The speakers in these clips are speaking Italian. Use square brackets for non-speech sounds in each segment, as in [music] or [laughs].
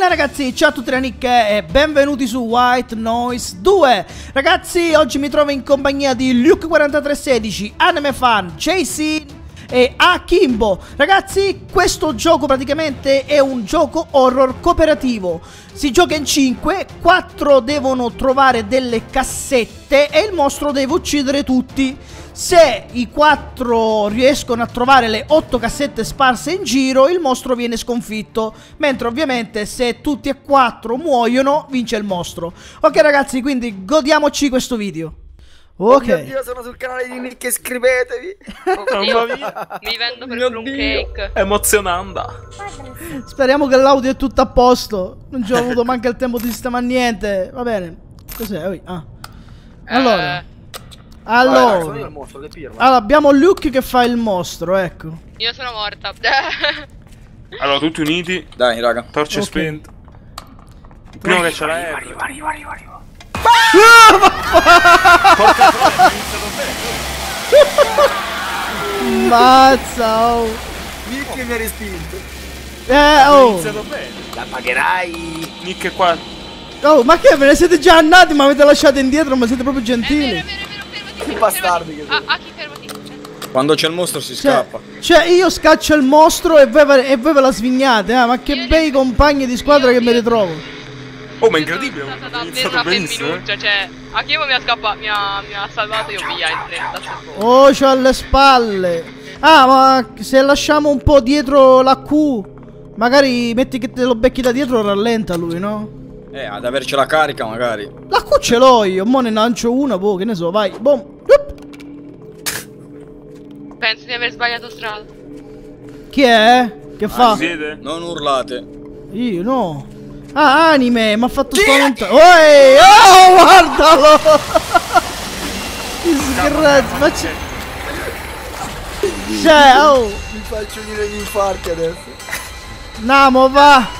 Ehi ragazzi, ciao a tutti da Nick e benvenuti su White Noise 2 Ragazzi, oggi mi trovo in compagnia di Luke4316, Anime Fan, JC e Akimbo. Ragazzi, questo gioco praticamente è un gioco horror cooperativo. Si gioca in 5, 4 devono trovare delle cassette e il mostro deve uccidere tutti se i quattro riescono a trovare le otto cassette sparse in giro, il mostro viene sconfitto. Mentre ovviamente se tutti e quattro muoiono, vince il mostro. Ok ragazzi, quindi godiamoci questo video. Ok. Oh Dio, sono sul canale di Nick, iscrivetevi. [laughs] Mia. Mi vendo per Mio plum Dio. cake. Emozionante. Speriamo che l'audio è tutto a posto. Non ci ho avuto manco il tempo di sistemare niente. Va bene. Cos'è? Ah. Allora. Sono io il Allora. mostro, che pirla. Allora, abbiamo Luke che fa il mostro, ecco. io sono morta. [laughs] Allora, tutti uniti, Dai, raga. torce Ok. spenta. Prima che c'è la R. Arrivo, arrivo, arrivo, arrivo. Mazza, oh. Nick mi ha respinto. Eh, oh. La pagherai. Nick è qua. Oh, ma che ve ne siete già andati, ma avete lasciato indietro, ma siete proprio gentili. è vero, è vero, Che bastardi che siete. Aki, fermati. Quando c'è il mostro si Cioè, scappa. cioè, io scaccio il mostro e voi, ve- e voi ve la svignate, eh? Ma che Io- bei compagni di squadra che mi ritrovo. Oh, ma Io incredibile. sono È stata davvero benissimo. eh. femminuccia, cioè, Akimo mi ha scappato, mi ha, mi ha salvato io via in 30 secondi. Oh, c'ho alle spalle. Ah, ma se lasciamo un po' dietro la Q, magari metti che te lo becchi da dietro, rallenta lui, no? Eh, ad averci la carica magari. La Q ce l'ho io, mo ne lancio una, boh, che ne so, vai. Boom. Up. Penso di aver sbagliato strada. Chi è? Che fa? Siete? Non urlate. Io no. Ah, anime, mi ha fatto spaventare. Oi, oh, guardalo. Disgrazia, ma c'è. Cioè, oh. Mi faccio venire gli infarti adesso. Namo, va.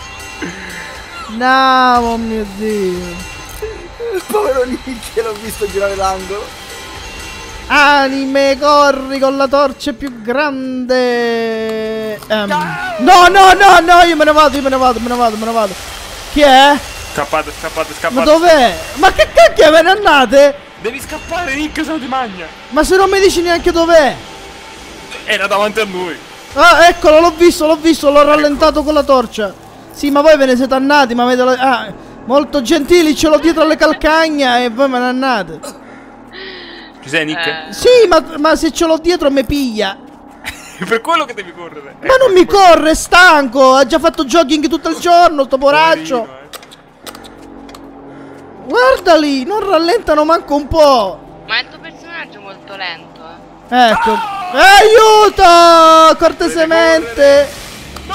Namo, mio dio. Il povero Nick l'ho visto girare l'angolo. Anime, corri con la torcia più grande. Ehm, no, no, no, no, io me ne vado, io me ne vado, me ne vado, me ne vado. Chi è? Scappate, scappate, Ma scappate. dov'è? Ma che cacchio ve ne andate? Devi scappare, Nick, se no ti magna. Ma se non mi dici neanche dov'è? Era davanti a noi. Ah, eccolo, l'ho visto, l'ho visto, l'ho rallentato con la torcia. Sì, ma voi ve ne siete andati, ma avete la... Ah, molto gentili, ce l'ho dietro alle calcagna e voi me ne andate. Ci sei, Nick? Eh, Sì, ma, ma se ce l'ho dietro mi piglia. [laughs] per quello che devi correre. Ma non mi corre, è stanco, ha già fatto jogging tutto il giorno, sto poraccio. eh. Guarda lì, non rallentano manco un po'. ma è il tuo personaggio molto lento, eh. Ecco. Aiuto! Cortesemente.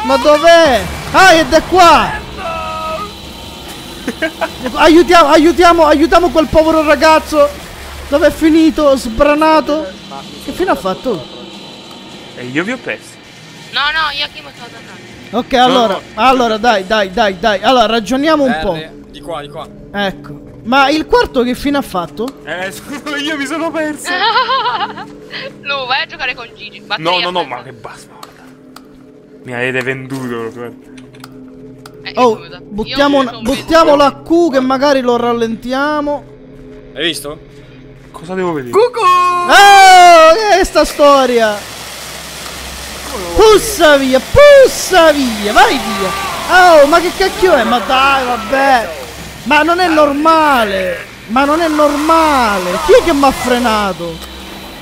Ma dov'è? Ah, ed è qua. Aiutiamo, aiutiamo, aiutiamo quel povero ragazzo. Dove è finito? Sbranato. Che fine ha fatto? E io vi ho persi. No, no, io Akimo sto andando. Ok, allora, no. allora, dai, dai, dai, dai. Allora, ragioniamo un po'. R, Di qua, di qua. Ecco. Ma il quarto che fine ha fatto? Eh, scusa, io mi sono perso. [laughs] Lu, vai a giocare con Gigi. No, Batteria no, no, ferma. ma che bastarda. Mi avete venduto. guarda. Eh, Oh, buttiamo, sono buttiamo la Q che magari lo rallentiamo. Hai visto? Cosa devo vedere? Oh, che è sta storia? Pussa via, pussa via, vai via. Oh, ma che cacchio è? Ma dai, vabbè. Ma non è normale. Ma non è normale. Chi è che mi ha frenato?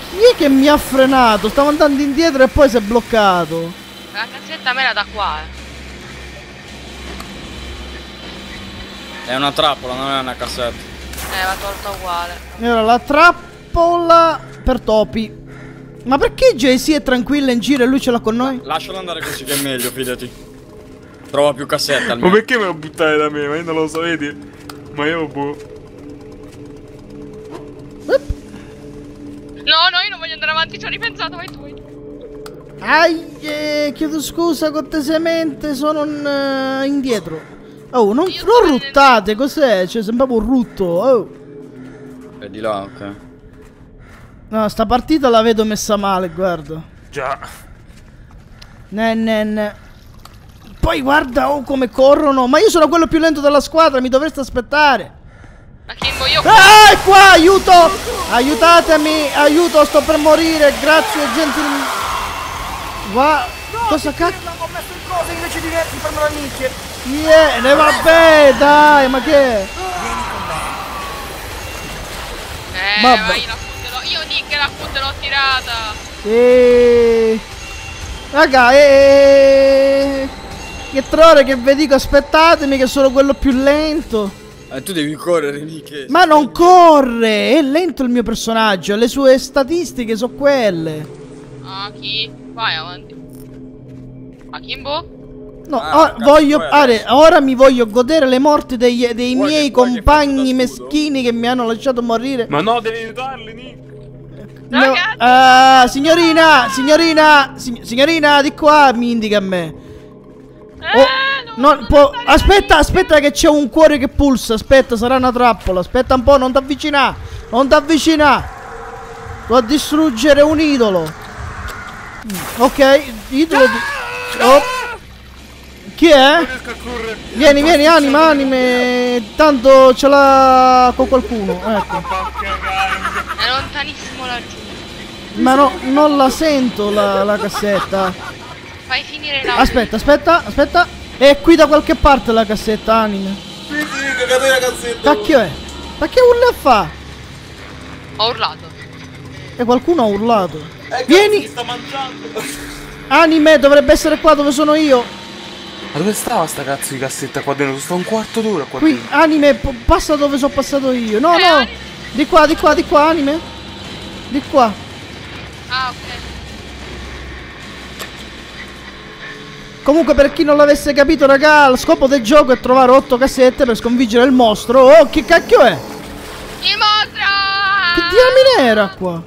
Chi è che mi ha frenato? Stavo andando indietro e poi si è bloccato. La cassetta me la da qua, eh. È una trappola, non è una cassetta. Eh, va tolta uguale. E ora la trappola per topi. Ma perché JC è tranquilla in giro e lui ce l'ha con noi? Lascialo andare così che è meglio, fidati. Trova più cassette Ma almeno. perché me lo buttate da me? Ma io non lo so, vedi? Ma io boh. No, no, io non voglio andare avanti, ci ho ripensato, vai tu. vai tu. Ai, eh, chiedo scusa cortesemente, sono in, eh, indietro. Oh, non, non ruttate, cos'è? Cioè, sembrava un rutto. Oh. È di là, ok. No, sta partita la vedo messa male, guarda. Già. Ne, ne, ne. Poi guarda oh, come corrono. Ma io sono quello più lento della squadra, mi dovreste aspettare. Ma Kimbo io Ah, è qua, aiuto! Aiutatemi, aiuto, sto per morire, grazie gentil... Va... Cosa cazzo? Ho messo il coso invece di di prendere la nicchia. Viene, vabbè, dai, ma che... Eh, Vabbè. vai, la punterò. Io Nick la punterò tirata. E... Raga, e... Che trore che vi dico, aspettatemi che sono quello più lento. Eh, tu devi correre, Nick. Ma non corre, è lento il mio personaggio, le sue statistiche sono quelle. Ah, chi? Vai avanti. A Kimbo? No, Ah, oh, cazzo, voglio, are- ora mi voglio godere le morti dei, dei Vuoi miei che- compagni meschini che mi hanno lasciato morire. Ma no, devi aiutarli, Nick. No, ah, signorina, signorina, sig- signorina, di qua mi indica a me. Eh, Oh, non no, può- aspetta, aspetta che c'è un cuore che pulsa, aspetta, sarà una trappola, aspetta un po', non t'avvicinà, non t'avvicinà. Sto a distruggere un idolo. Mm, Ok, idolo di... Oh. Chi è? Vieni, vieni, anima, anime. Tanto ce l'ha con qualcuno. Ecco. È lontanissimo laggiù. Ma no, non la sento la, la cassetta. Fai finire la. Aspetta, aspetta, aspetta. È qui da qualche parte la cassetta, anime. Sì, sì, cagate la cazzetta. Cacchio è? Ma che urla fa? Ho urlato. E qualcuno ha urlato. Eh, Vieni, sta mangiando. Anime, dovrebbe essere qua dove sono io. Ma dove stava sta cazzo di cassetta qua dentro? Sto un quarto d'ora qua Qui, dentro. anime, passa dove sono passato io. No, Eh, no. anime. Di qua, di qua, di qua, anime. Di qua. Ah, ok. Comunque per chi non l'avesse capito raga Lo scopo del gioco è trovare 8 cassette per sconfiggere il mostro Oh che cacchio è? Il mostro! Che diamine era qua?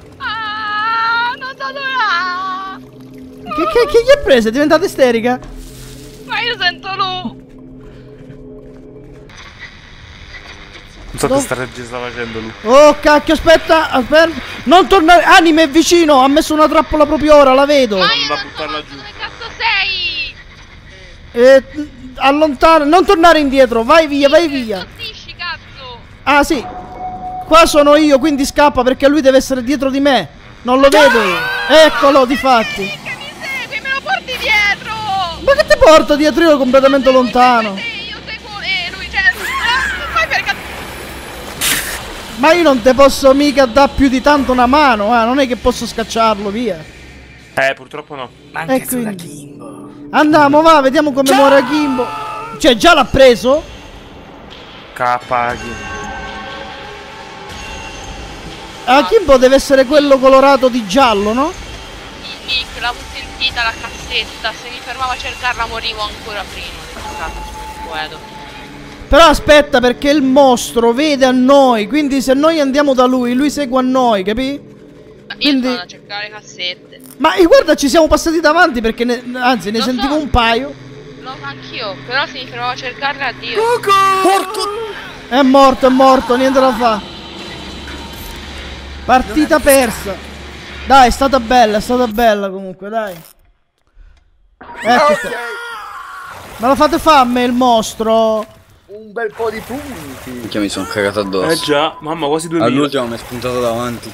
Che, che, che gli ha preso? È diventata isterica? Ma io sento lui! Non so che strategia sta facendo lui. Oh cacchio aspetta Aspetta Non tornare Anime è vicino Ha messo una trappola proprio ora La vedo Ma io da non so buttarla manco giù. dove cazzo sei! eh, Allontana Non tornare indietro Vai via vai via Zittisci, cazzo! Ah sì Qua sono io quindi scappa perché lui deve essere dietro di me Non lo vedo io Eccolo difatti Che mi segui, me lo porti dietro! Ma che ti porto dietro io completamente lontano Sì, io seguo e lui c'è. Ah. Ma io non te posso mica dar più di tanto una mano, eh, non è che posso scacciarlo via. Eh, purtroppo no. Ma E quindi- Kimbo. Andiamo, va, vediamo come muore Kimbo. Cioè, già l'ha preso? Capaghi. Ah, Kimbo deve essere quello colorato di giallo, no? Nick, l'avevo sentita la cassetta. Se mi fermavo a cercarla morivo ancora prima. Cazzo, puedo. Però aspetta, perché il mostro vede a noi, quindi se noi andiamo da lui, lui segue a noi, capì? Io Quindi- sono a cercare cassette. Ma eh, guarda, ci siamo passati davanti perché, ne- anzi, ne Lo sentivo so. un paio. Lo so anch'io, però se mi fermavo a cercarla, addio. È morto, è morto, niente da fa. Partita persa. Dai, è stata bella, è stata bella comunque, dai. Ecco qua. Me lo fate fare a me il mostro? Un bel po' di punti. Minchia mi sono cagato addosso. Eh già, mamma, quasi 2000. All'ultimo mi è spuntato davanti.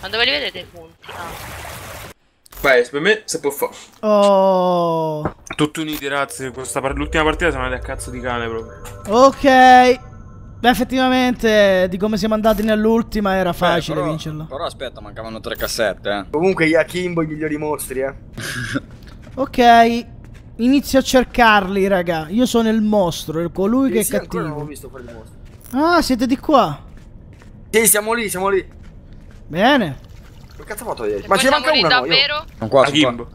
Ma dove li vedete i punti? Ah. Beh, per me si può fare. Oh. Tutti uniti, par- l'ultima partita siamo andati a cazzo di cane proprio. Ok. Beh, effettivamente, di come siamo andati nell'ultima era facile Beh, però, vincerla. Però aspetta, mancavano tre cassette, eh. Comunque gli Akimbo i migliori mostri, eh. [laughs] Ok. Inizio a cercarli, raga. Io sono il mostro, il colui che è Sì, ancora non cattivo. visto il mostro. Ah, siete di qua. Sì, siamo lì, siamo lì. Bene. Che cazzo ha fatto ieri? E Ma ce ne manca una, no? Davvero? Sono qua, A. Kimbo.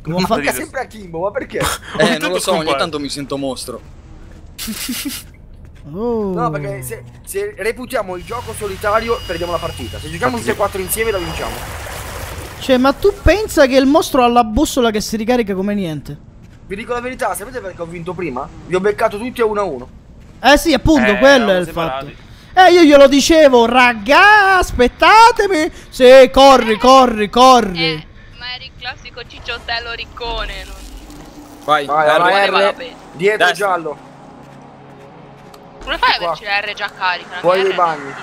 Come Ma manca sempre Akimbo, ma perché? [laughs] Eh, non lo so, ogni scompare. tanto mi sento mostro. [laughs] Oh. No, perché se, se reputiamo il gioco solitario perdiamo la partita. Se giochiamo tutti e quattro insieme la vinciamo. Cioè, ma tu pensa che il mostro ha la bussola che si ricarica come niente? Vi dico la verità, sapete perché ho vinto prima? Vi ho beccato tutti a uno a uno. Eh sì, appunto, Eh, quello è il separati. fatto. Eh, io glielo dicevo, raga, aspettatemi. Sì, corri, corri, corri. Eh, ma eri il classico cicciottello riccone. non- Vai, Vai, R. alla valeva la R. pena. Dietro Destra. Come fai a Qua. averci la R già carica? Dai R è bagni.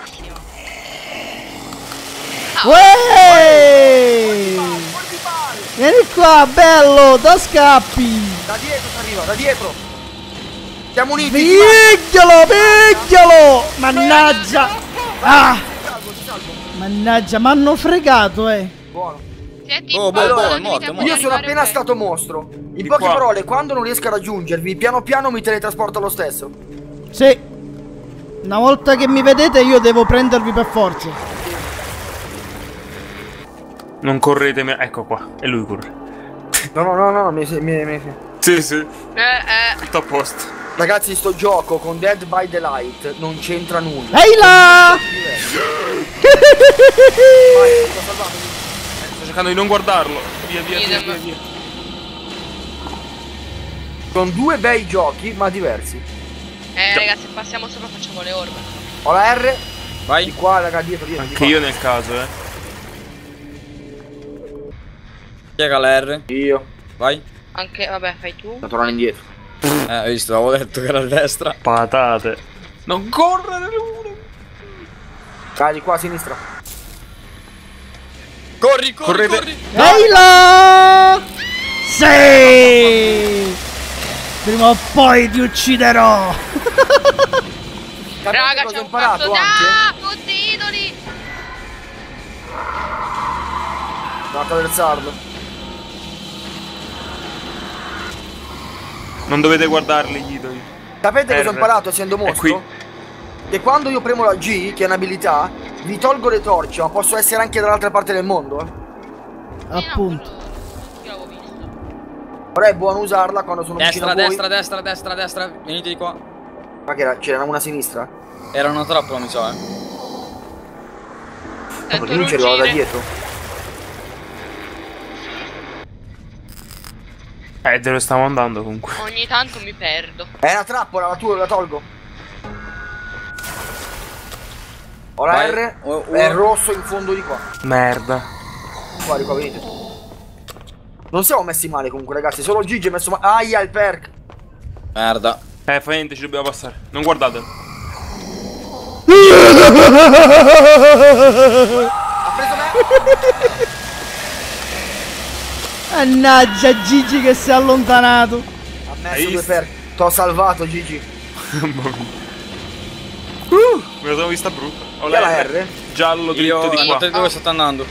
Vieni qua, bello, da scappi! Da dietro arriva, da dietro. Siamo uniti. Picchialo, picchialo! Mannaggia! Ah! Mannaggia, mi hanno fregato, eh! Buono. Senti, Oh, boh, boh, morto, Io sono appena stato mostro. In poche parole, quando non riesco a raggiungervi, piano piano mi teletrasporto lo stesso. Sì. Una volta che mi vedete io devo prendervi per forza. Non correte, me- ecco qua. E lui corre. No, no, no, no, mi, mi, mi- Sì, sì. Eh, eh. Tutto a posto. Ragazzi, sto gioco con Dead by the Light non c'entra nulla. Ehi là! Vai, sto cercando di non guardarlo. Via, via, via, via. Sono due bei giochi, ma diversi. Eh, ragazzi, se passiamo sopra facciamo le orme. Ho la R, di Vai. qua, raga, dietro, dietro. di Anche qua. io nel caso, eh. Piega la R. Io. Vai. Anche, vabbè, fai tu. Sto tornando indietro. Eh, hai visto, avevo detto che era a destra. Patate. Non correre uno. Dai, di qua a sinistra. Corri, corri, Correte. corri. Ehi là! Sì! Prima o poi ti ucciderò! Raga, c'è ho un imparato? Ah, tutti i idoli! Devo attraversarlo. Non dovete guardarli gli idoli. Sapete cosa ho R. imparato essendo qui. Che quando io premo la G, che è un'abilità, vi tolgo le torce, ma posso essere anche dall'altra parte del mondo. Appunto. Però è buono usarla quando sono vicino Destra, a voi. destra, destra, destra, destra. Venite di qua. Ma che era? C'era una a sinistra? Era una trappola, mi sa, eh. Sento Perché lui arrivava da dietro. Eh, dove stiamo andando comunque. Ogni tanto mi perdo. È una trappola, la tua la tolgo. Ho la Vai. R, Oh, oh. è rosso in fondo di qua. Merda. Qua, di qua, venite. Non siamo messi male comunque, ragazzi. Solo Gigi è messo male. Aia, il perk. Merda. Eh, fa niente, ci dobbiamo passare. Non guardatelo. Ha preso me. Mannaggia Gigi che si è allontanato! Ha Hai messo due visto? perk. T'ho salvato, Gigi. Mamma mia. Uh, me la sono vista brutta. Ho la R. Giallo dritto Io di qua. andate dove state andando.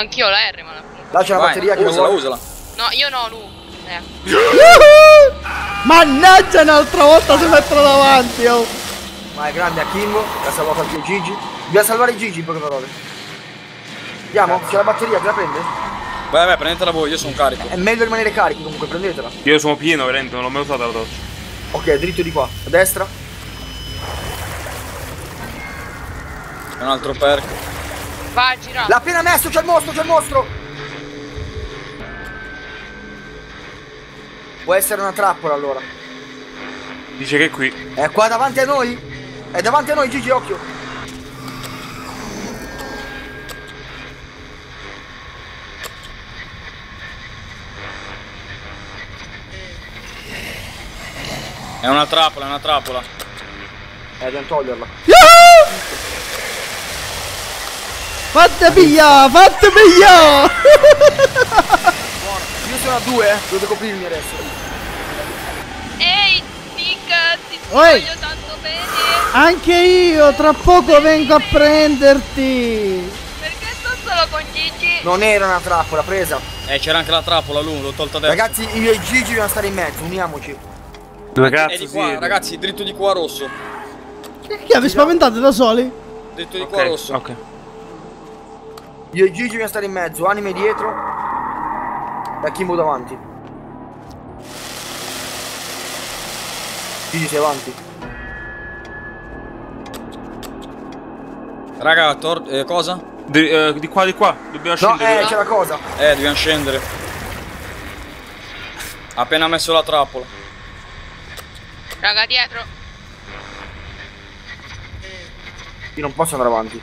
Anch'io la R, ma la Là c'è la batteria che non usala, usala. No, io no, lui. Eh. Mannaggia un'altra volta si mettono davanti, oh! Ma è grande a Kimbo. Ha salvato anche Gigi. Dobbiamo salvare Gigi in poche parole. Andiamo? C'è la batteria, te la prende? Vai, vai, prendetela voi, io sono carico. È meglio rimanere carichi comunque, prendetela. Io sono pieno, veramente, non l'ho mai usata la doccia. Ok, dritto di qua. A destra. Un altro perk. Va, gira. L'ha appena messo, c'è il mostro, c'è il mostro! Può essere una trappola allora. Dice che è qui. È qua davanti a noi? È davanti a noi, Gigi, occhio. È una trappola, è una trappola. Eh, dobbiamo toglierla. Fatte pigliare, fatte pigliare! Io sono a due, eh. Dovete coprirmi adesso. Ehi, Nick, ti Oi. voglio tanto bene. Anche io tra poco vengo a prenderti! Perché sto solo con Gigi? Non era una trappola, presa. Eh, c'era anche la trappola, lui, l'ho tolta adesso. Ragazzi, io e Gigi dobbiamo stare in mezzo, uniamoci. Di qua, siete? ragazzi, dritto di qua rosso. Che vi spaventate da soli? Dritto di qua Ok, rosso. ok. Io e Gigi dobbiamo stare in mezzo, anime dietro. E Kimbo davanti. Gigi sei avanti. Raga, tor- eh, cosa? Di, eh, di qua, di qua. Dobbiamo No, scendere. eh, c'è la cosa. Eh, dobbiamo scendere. Ha appena messo la trappola. Raga, dietro. Io non posso andare avanti.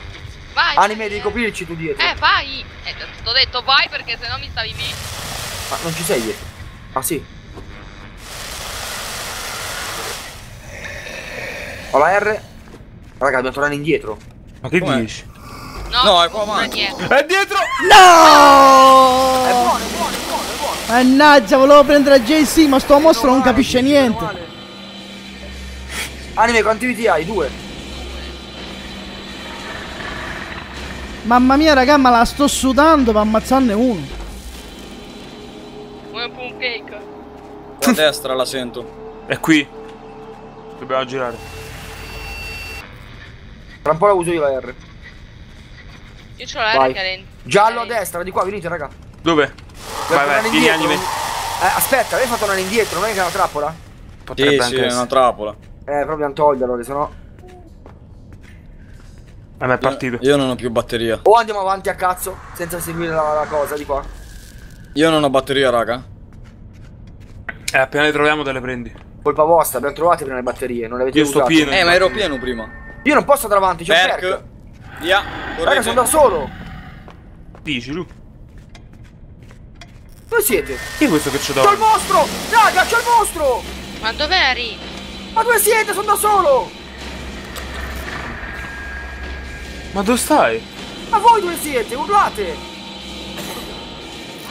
Vai. Anime devi coprirci tu dietro. Eh, vai. Eh, ti ho detto vai perché sennò mi stavi lì. Ma non ci sei dietro. Ah sì. Ho la R. Raga, dobbiamo tornare indietro. Ma che dici? No, No, è qua avanti. niente. È dietro! No! È buono, è buono, è buono, è buono. Mannaggia, volevo prendere JC, ma sto mostro non capisce niente. Anime, quanti viti hai? Due. Mamma mia, raga, ma la sto sudando per ammazzarne uno. Come un cake. A destra la sento. È qui. Dobbiamo girare. Tra un po' la uso io la R. Io c'ho la Vai. R è Giallo a destra, di qua, venite raga. Dove? Vai, vai, vieni anime. Eh, aspetta, lei fa tornare indietro, non è che è una trappola? Potrebbe Sì, anche sì, è essere. una trappola. Eh, proprio toglierlo, che sennò... A me è partito. Io non ho più batteria. O andiamo avanti a cazzo, senza seguire la, la cosa di qua. Io non ho batteria, raga. Eh, appena le troviamo te le prendi. Colpa vostra, abbiamo trovato prima le batterie, non le avete Io sto usate. pieno. Eh, ma ero pieno prima. Io non posso andare avanti, c'è un Perk. perk. Via. Raga, Correte. sono da solo. Dici, Lu? Dove siete? Chi è questo che c'è C'ho il mostro! Raga, c'ho il mostro! Ma dov'eri? Ma dove siete? Sono da solo! Ma dove stai? Ma voi dove siete? Urlate!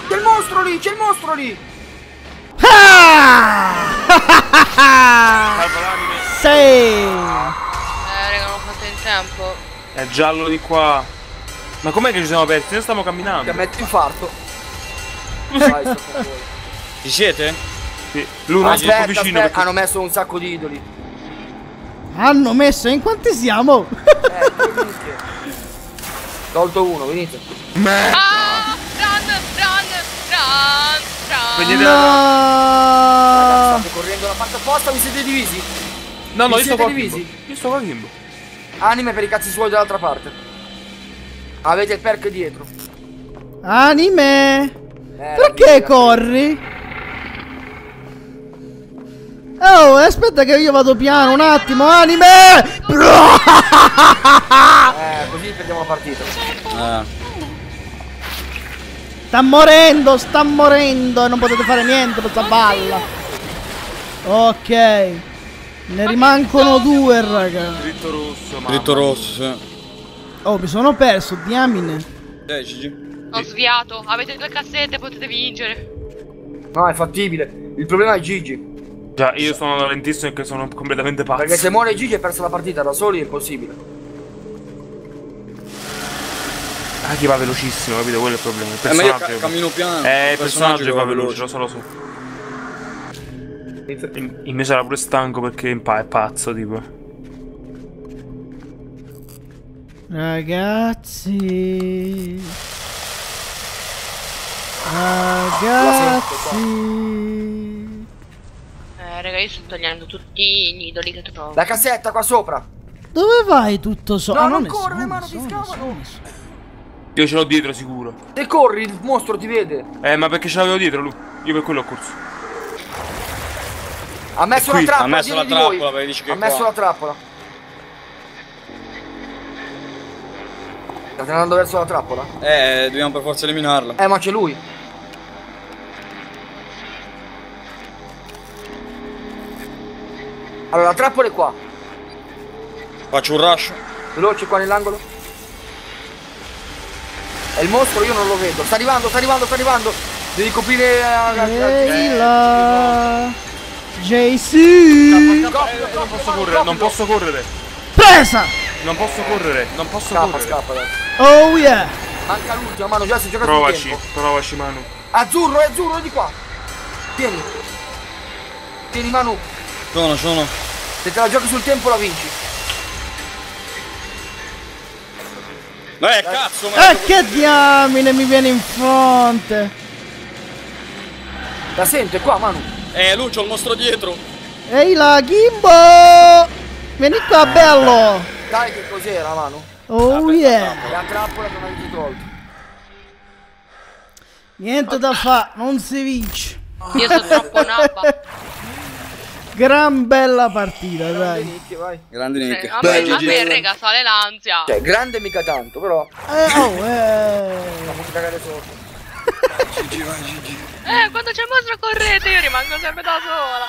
C'è il mostro lì, c'è il mostro lì! Ah! Sei! Eh, raga, non ho fatto in tempo. È giallo di qua. Ma com'è che ci siamo persi? Noi stiamo Che camminando. metto infarto. [laughs] Vai, sto con voi. Ci siete? Sì. L'uno è troppo vicino perché... hanno messo un sacco di idoli. Hanno messo in quanti siamo? Eh. Tolto uno, venite. Ah! Run, run, run, run. Venite No! Raga, state correndo la parte opposta, vi siete divisi? No, no, Vi io sto siete con divisi? Io sto con Kimbo. Anime per i cazzi suoi dall'altra parte. Avete il perk dietro. Anime! Eh, Perché corri? Oh, aspetta che io vado piano un attimo, anime! Eh, così perdiamo la partita. Eh. Sta morendo, sta morendo e non potete fare niente per sta balla. Ok. Ne rimangono due, raga. Dritto rosso, mamma. Dritto rosso, sì. Oh, mi sono perso, diamine. Dai, Gigi. Ho sviato. Avete due cassette, potete vincere. No, è fattibile. Il problema è Gigi. Già, io sono lentissimo perché sono completamente pazzo. Perché se muore Gigi è persa la partita da soli è impossibile. Ah, chi va velocissimo, capito? Quello è il problema. Il Eh, ma io personaggio. ca- cammino piano. Eh, il personaggio che va veloce, lo so, lo so. Inizia- Il, il mio sarà pure stanco perché è pazzo, tipo. Ragazzi. Ragazzi. Io sto togliendo tutti gli idoli che trovo. La cassetta qua sopra. Dove vai tutto solo? No, Ah, non sono, mano, ne ti scavano. Io ce l'ho dietro sicuro. Se corri il mostro ti vede. Eh, ma perché ce l'avevo dietro lui? Io per quello ho corso. Ha messo la trappola. ha messo la trappola, perché dici che Ha messo la trappola. State andando verso la trappola? Eh, dobbiamo per forza eliminarla. Eh, ma c'è lui. Allora, la trappola è qua. Faccio un rush. Veloce qua nell'angolo. E il mostro io non lo vedo. Sta arrivando, sta arrivando, sta arrivando. Devi coprire la... la-. JC. Eh, non posso correre, non posso correre. Presa. Non posso correre, non posso Scappa, correre. scappa. Oh yeah. Manca l'ultima, mano, già si è giocato il Provaci, tempo. provaci Manu. Azzurro, è azzurro, è di qua. Tieni. Tieni Manu. Sono, sono. Se te la giochi sul tempo la vinci. Eh, cazzo, ma... E che diamine mi viene in fronte. La sento, è qua, Manu. Eh, Lucio, il mostro dietro. Ehi là, Gimbo. Vieni qua, bello. Dai che cos'era, Manu. Oh yeah. La trappola che non avete tolto. Niente da fare, non si vince. Io sono troppo nabba. [laughs] Gran bella partita, Grande dai. Nick, vai. Grande Nick. Eh, a me, a Gigi. me, rega, sale l'ansia. Cioè, grande mica tanto, però. Eh, oh, eh. Cagare sotto. Gigi, vai, Gigi. Eh, quando c'è il mostro correte, io rimango sempre da sola.